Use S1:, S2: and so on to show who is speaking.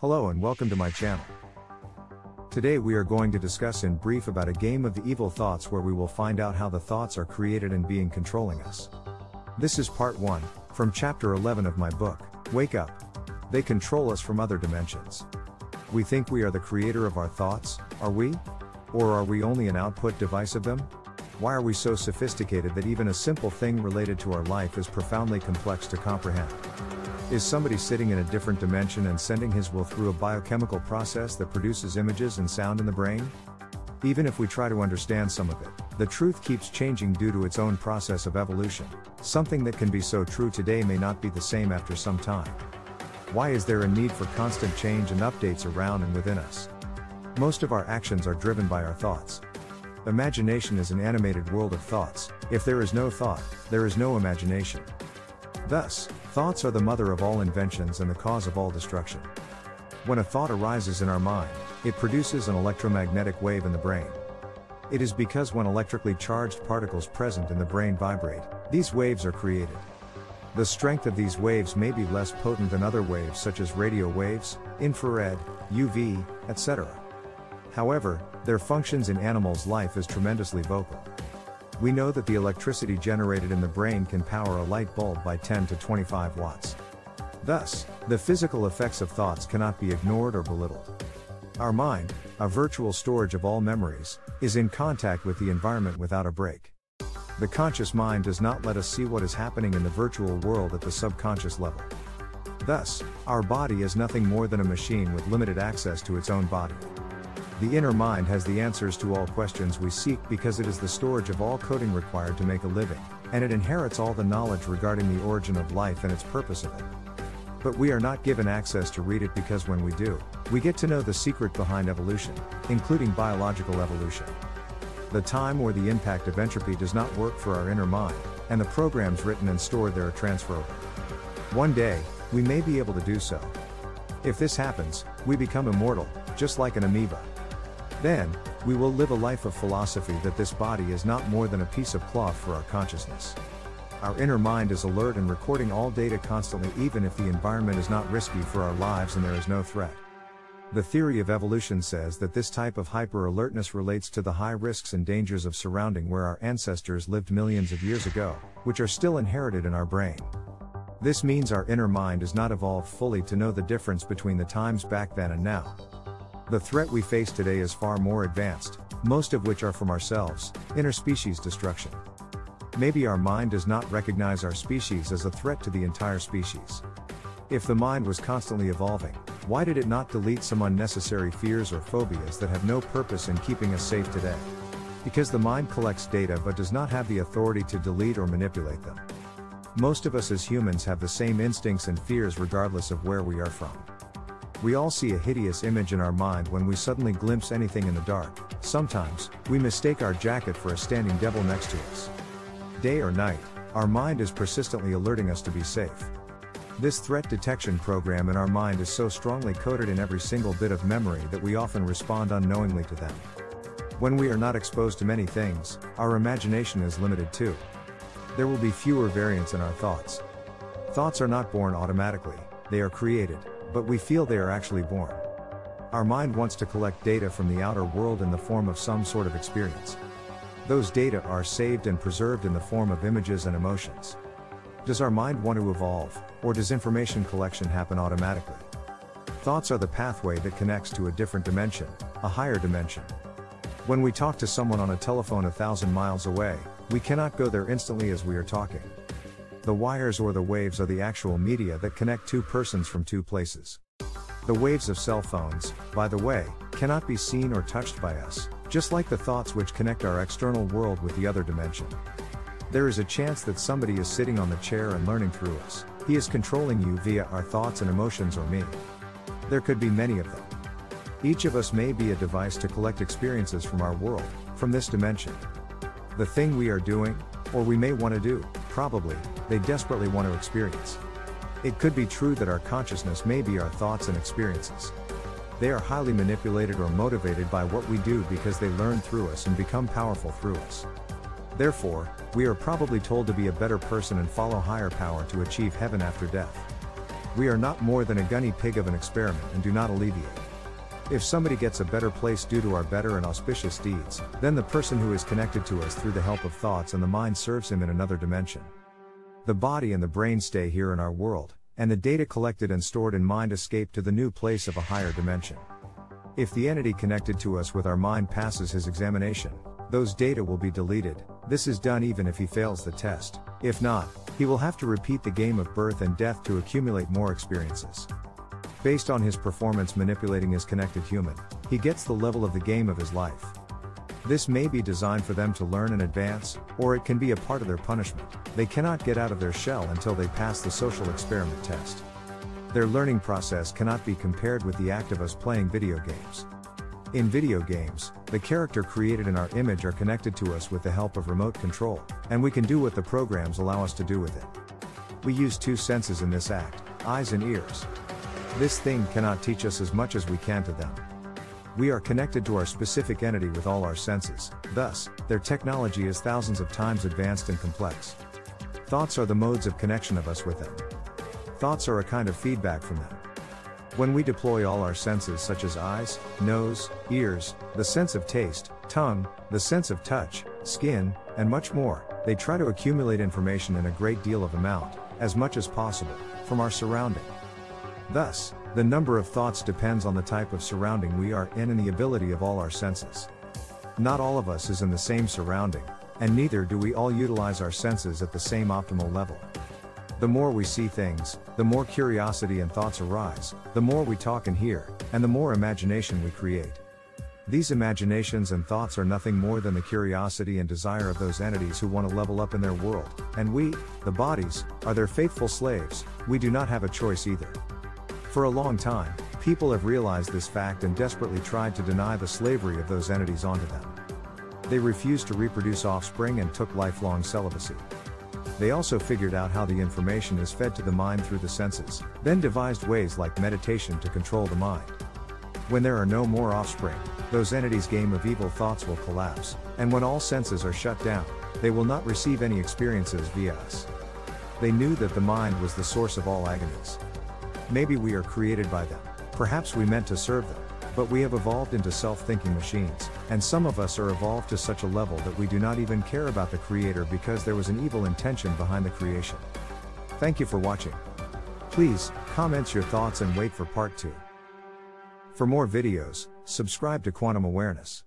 S1: Hello and welcome to my channel. Today we are going to discuss in brief about a game of the evil thoughts where we will find out how the thoughts are created and being controlling us. This is part 1, from chapter 11 of my book, Wake Up. They control us from other dimensions. We think we are the creator of our thoughts, are we? Or are we only an output device of them? Why are we so sophisticated that even a simple thing related to our life is profoundly complex to comprehend? Is somebody sitting in a different dimension and sending his will through a biochemical process that produces images and sound in the brain? Even if we try to understand some of it, the truth keeps changing due to its own process of evolution. Something that can be so true today may not be the same after some time. Why is there a need for constant change and updates around and within us? Most of our actions are driven by our thoughts. Imagination is an animated world of thoughts. If there is no thought, there is no imagination. Thus, thoughts are the mother of all inventions and the cause of all destruction. When a thought arises in our mind, it produces an electromagnetic wave in the brain. It is because when electrically charged particles present in the brain vibrate, these waves are created. The strength of these waves may be less potent than other waves such as radio waves, infrared, UV, etc. However, their functions in animals' life is tremendously vocal. We know that the electricity generated in the brain can power a light bulb by 10 to 25 watts. Thus, the physical effects of thoughts cannot be ignored or belittled. Our mind, a virtual storage of all memories, is in contact with the environment without a break. The conscious mind does not let us see what is happening in the virtual world at the subconscious level. Thus, our body is nothing more than a machine with limited access to its own body. The inner mind has the answers to all questions we seek because it is the storage of all coding required to make a living, and it inherits all the knowledge regarding the origin of life and its purpose of it. But we are not given access to read it because when we do, we get to know the secret behind evolution, including biological evolution. The time or the impact of entropy does not work for our inner mind, and the programs written and stored there are transferable. One day, we may be able to do so. If this happens, we become immortal, just like an amoeba. Then, we will live a life of philosophy that this body is not more than a piece of cloth for our consciousness. Our inner mind is alert and recording all data constantly even if the environment is not risky for our lives and there is no threat. The theory of evolution says that this type of hyper alertness relates to the high risks and dangers of surrounding where our ancestors lived millions of years ago, which are still inherited in our brain. This means our inner mind is not evolved fully to know the difference between the times back then and now. The threat we face today is far more advanced, most of which are from ourselves, interspecies destruction. Maybe our mind does not recognize our species as a threat to the entire species. If the mind was constantly evolving, why did it not delete some unnecessary fears or phobias that have no purpose in keeping us safe today? Because the mind collects data but does not have the authority to delete or manipulate them. Most of us as humans have the same instincts and fears regardless of where we are from. We all see a hideous image in our mind when we suddenly glimpse anything in the dark. Sometimes, we mistake our jacket for a standing devil next to us. Day or night, our mind is persistently alerting us to be safe. This threat detection program in our mind is so strongly coded in every single bit of memory that we often respond unknowingly to them. When we are not exposed to many things, our imagination is limited too. There will be fewer variants in our thoughts. Thoughts are not born automatically, they are created but we feel they are actually born. Our mind wants to collect data from the outer world in the form of some sort of experience. Those data are saved and preserved in the form of images and emotions. Does our mind want to evolve, or does information collection happen automatically? Thoughts are the pathway that connects to a different dimension, a higher dimension. When we talk to someone on a telephone a thousand miles away, we cannot go there instantly as we are talking. The wires or the waves are the actual media that connect two persons from two places. The waves of cell phones, by the way, cannot be seen or touched by us, just like the thoughts which connect our external world with the other dimension. There is a chance that somebody is sitting on the chair and learning through us. He is controlling you via our thoughts and emotions or me. There could be many of them. Each of us may be a device to collect experiences from our world, from this dimension. The thing we are doing, or we may want to do, probably, they desperately want to experience. It could be true that our consciousness may be our thoughts and experiences. They are highly manipulated or motivated by what we do because they learn through us and become powerful through us. Therefore, we are probably told to be a better person and follow higher power to achieve heaven after death. We are not more than a gunny pig of an experiment and do not alleviate. If somebody gets a better place due to our better and auspicious deeds, then the person who is connected to us through the help of thoughts and the mind serves him in another dimension. The body and the brain stay here in our world, and the data collected and stored in mind escape to the new place of a higher dimension. If the entity connected to us with our mind passes his examination, those data will be deleted. This is done even if he fails the test. If not, he will have to repeat the game of birth and death to accumulate more experiences. Based on his performance manipulating his connected human, he gets the level of the game of his life. This may be designed for them to learn and advance, or it can be a part of their punishment. They cannot get out of their shell until they pass the social experiment test. Their learning process cannot be compared with the act of us playing video games. In video games, the character created in our image are connected to us with the help of remote control, and we can do what the programs allow us to do with it. We use two senses in this act eyes and ears. This thing cannot teach us as much as we can to them. We are connected to our specific entity with all our senses, thus, their technology is thousands of times advanced and complex. Thoughts are the modes of connection of us with them. Thoughts are a kind of feedback from them. When we deploy all our senses such as eyes, nose, ears, the sense of taste, tongue, the sense of touch, skin, and much more, they try to accumulate information in a great deal of amount, as much as possible, from our surrounding. Thus, the number of thoughts depends on the type of surrounding we are in and the ability of all our senses. Not all of us is in the same surrounding, and neither do we all utilize our senses at the same optimal level. The more we see things, the more curiosity and thoughts arise, the more we talk and hear, and the more imagination we create. These imaginations and thoughts are nothing more than the curiosity and desire of those entities who want to level up in their world, and we, the bodies, are their faithful slaves, we do not have a choice either. For a long time, people have realized this fact and desperately tried to deny the slavery of those entities onto them. They refused to reproduce offspring and took lifelong celibacy. They also figured out how the information is fed to the mind through the senses, then devised ways like meditation to control the mind. When there are no more offspring, those entities' game of evil thoughts will collapse, and when all senses are shut down, they will not receive any experiences via us. They knew that the mind was the source of all agonies. Maybe we are created by them. Perhaps we meant to serve them. But we have evolved into self-thinking machines, and some of us are evolved to such a level that we do not even care about the creator because there was an evil intention behind the creation. Thank you for watching. Please, comment your thoughts and wait for part 2. For more videos, subscribe to Quantum Awareness.